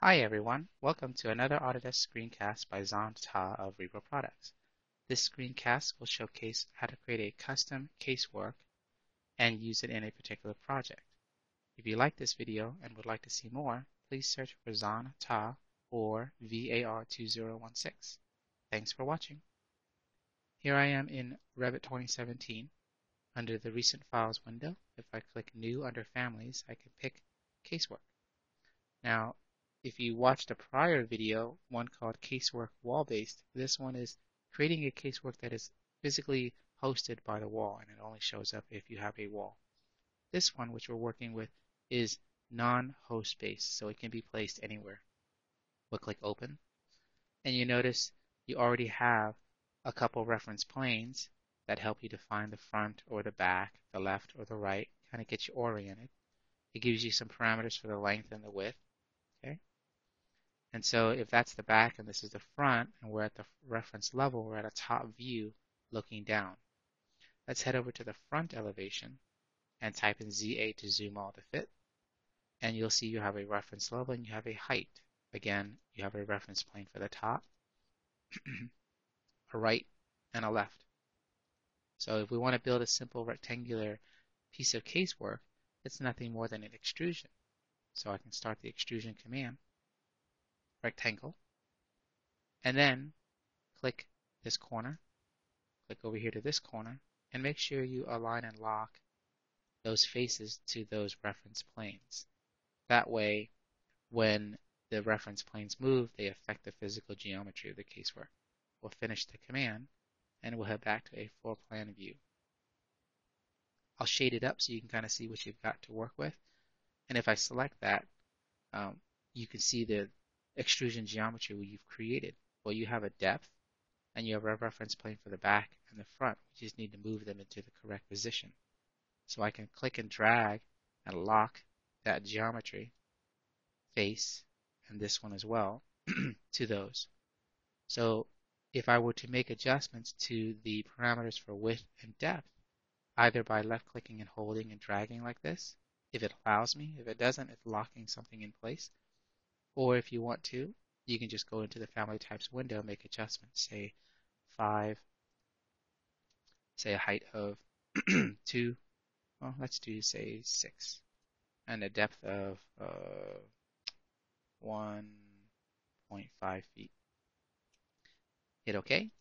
Hi everyone, welcome to another Autodesk screencast by Dzan Ta of Repro Products. This screencast will showcase how to create a custom casework and use it in a particular project. If you like this video and would like to see more, please search for Dzan Ta or VAR2016. Thanks for watching. Here I am in Revit 2017. Under the Recent Files window, if I click New under Families, I can pick Casework. Now, if you watched a prior video, one called Casework Wall-Based, this one is creating a casework that is physically hosted by the wall, and it only shows up if you have a wall. This one, which we're working with, is non-host based, so it can be placed anywhere. We'll click Open, and you notice you already have a couple reference planes that help you define the front or the back, the left or the right, kind of get you oriented. It gives you some parameters for the length and the width. And so if that's the back and this is the front and we're at the reference level, we're at a top view looking down. Let's head over to the front elevation and type in ZA to zoom all to fit. And you'll see you have a reference level and you have a height. Again, you have a reference plane for the top, a right, and a left. So if we want to build a simple rectangular piece of casework, it's nothing more than an extrusion. So I can start the extrusion command rectangle, and then click this corner, click over here to this corner, and make sure you align and lock those faces to those reference planes. That way, when the reference planes move, they affect the physical geometry of the casework. We'll finish the command, and we'll head back to a floor plan view. I'll shade it up so you can kind of see what you've got to work with. And if I select that, um, you can see the extrusion geometry you've created. Well, you have a depth and you have a reference plane for the back and the front. We just need to move them into the correct position. So I can click and drag and lock that geometry face and this one as well to those. So if I were to make adjustments to the parameters for width and depth, either by left clicking and holding and dragging like this, if it allows me, if it doesn't, it's locking something in place, or if you want to, you can just go into the family types window, make adjustments, say 5, say a height of 2, well, let's do, say, 6, and a depth of uh, 1.5 feet. Hit OK,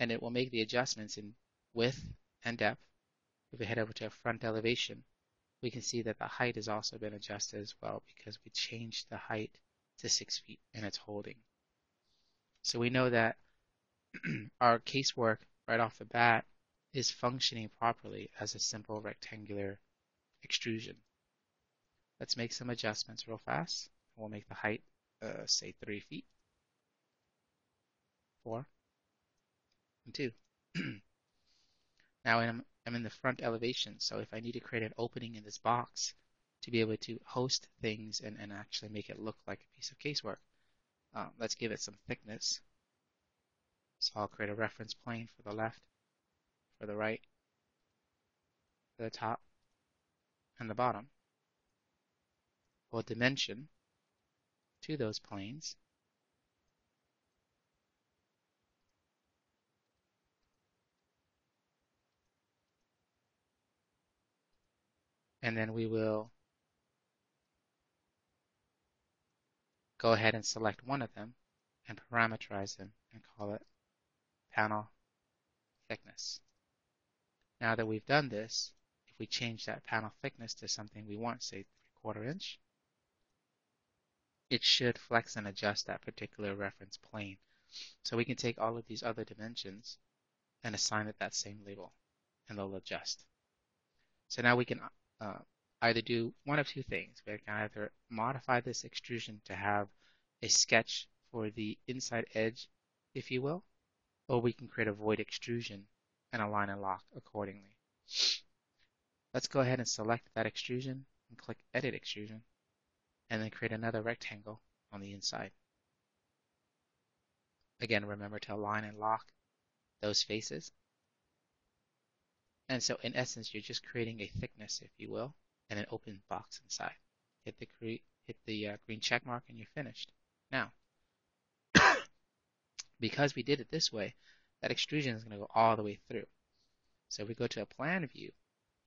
and it will make the adjustments in width and depth. If we head over to front elevation, we can see that the height has also been adjusted as well because we changed the height to six feet and it's holding. So we know that our casework right off the bat is functioning properly as a simple rectangular extrusion. Let's make some adjustments real fast. We'll make the height, uh, say, three feet, four, and two. now I'm, I'm in the front elevation, so if I need to create an opening in this box, to be able to host things and, and actually make it look like a piece of casework. Uh, let's give it some thickness. So I'll create a reference plane for the left, for the right, for the top, and the bottom. We'll dimension to those planes. And then we will go ahead and select one of them and parameterize them and call it panel thickness. Now that we've done this, if we change that panel thickness to something we want, say 3 quarter inch, it should flex and adjust that particular reference plane. So we can take all of these other dimensions and assign it that same label, and they'll adjust. So now we can uh, either do one of two things. We can either modify this extrusion to have a sketch for the inside edge, if you will, or we can create a void extrusion and align and lock accordingly. Let's go ahead and select that extrusion and click Edit Extrusion, and then create another rectangle on the inside. Again, remember to align and lock those faces. And so in essence, you're just creating a thickness, if you will, and an open box inside. Hit the create, hit the uh, green check mark and you're finished. Now, because we did it this way, that extrusion is going to go all the way through. So if we go to a plan view,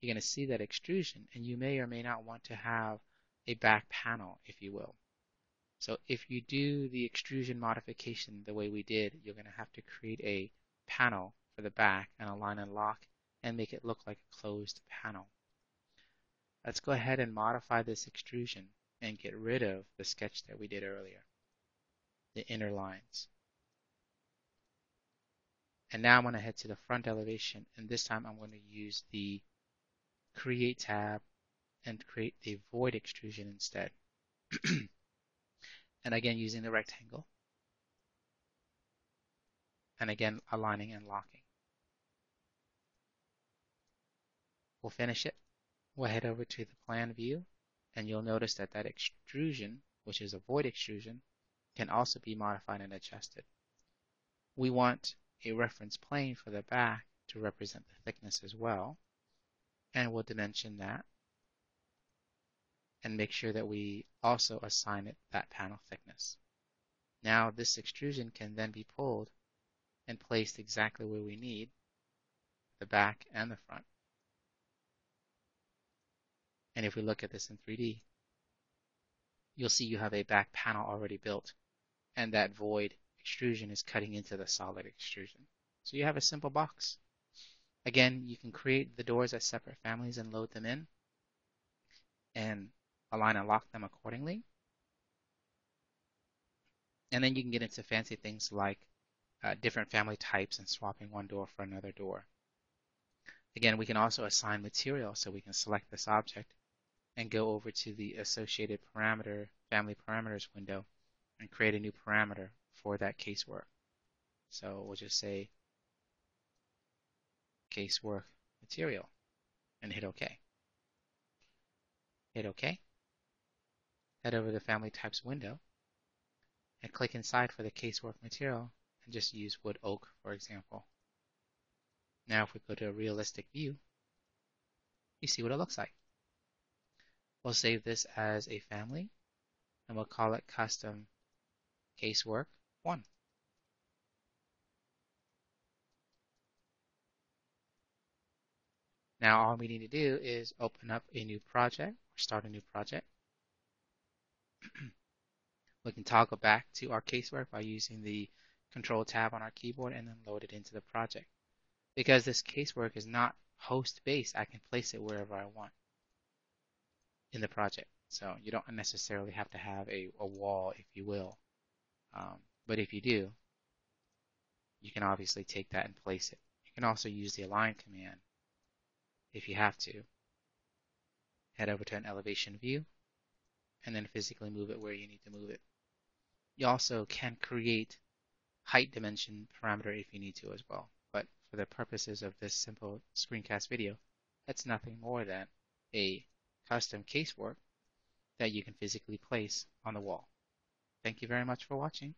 you're going to see that extrusion and you may or may not want to have a back panel, if you will. So if you do the extrusion modification the way we did, you're going to have to create a panel for the back and align and lock and make it look like a closed panel. Let's go ahead and modify this extrusion and get rid of the sketch that we did earlier, the inner lines. And now I'm going to head to the front elevation and this time I'm going to use the create tab and create the void extrusion instead. and again using the rectangle. And again aligning and locking. We'll finish it. We'll head over to the plan view and you'll notice that that extrusion, which is a void extrusion, can also be modified and adjusted. We want a reference plane for the back to represent the thickness as well and we'll dimension that and make sure that we also assign it that panel thickness. Now this extrusion can then be pulled and placed exactly where we need, the back and the front. And if we look at this in 3D, you'll see you have a back panel already built and that void extrusion is cutting into the solid extrusion. So you have a simple box. Again, you can create the doors as separate families and load them in and align and lock them accordingly. And then you can get into fancy things like uh, different family types and swapping one door for another door. Again, we can also assign material so we can select this object and go over to the associated parameter family parameters window and create a new parameter for that casework. So we'll just say casework material and hit OK. Hit OK. Head over to the Family Types window and click inside for the casework material and just use wood oak, for example. Now if we go to a realistic view, you see what it looks like. We'll save this as a family and we'll call it custom casework 1. Now all we need to do is open up a new project or start a new project. we can toggle back to our casework by using the control tab on our keyboard and then load it into the project. Because this casework is not host based, I can place it wherever I want in the project. So you don't necessarily have to have a, a wall, if you will. Um, but if you do, you can obviously take that and place it. You can also use the align command if you have to. Head over to an elevation view and then physically move it where you need to move it. You also can create height dimension parameter if you need to as well. But for the purposes of this simple screencast video, that's nothing more than a custom casework that you can physically place on the wall. Thank you very much for watching.